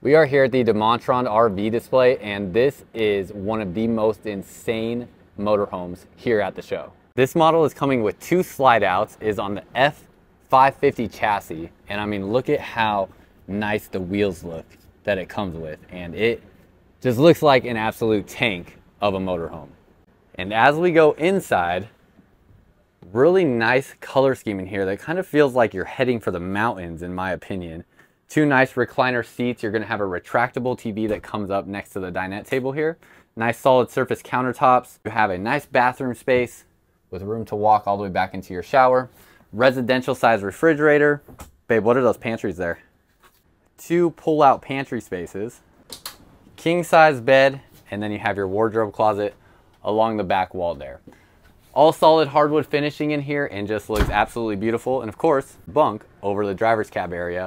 We are here at the DeMontrond RV display, and this is one of the most insane motorhomes here at the show. This model is coming with two slide outs, is on the F550 chassis, and I mean, look at how nice the wheels look that it comes with, and it just looks like an absolute tank of a motorhome. And as we go inside, really nice color scheme in here that kind of feels like you're heading for the mountains in my opinion. Two nice recliner seats. You're gonna have a retractable TV that comes up next to the dinette table here. Nice solid surface countertops. You have a nice bathroom space with room to walk all the way back into your shower. Residential size refrigerator. Babe, what are those pantries there? Two pull out pantry spaces. King size bed, and then you have your wardrobe closet along the back wall there. All solid hardwood finishing in here and just looks absolutely beautiful. And of course, bunk over the driver's cab area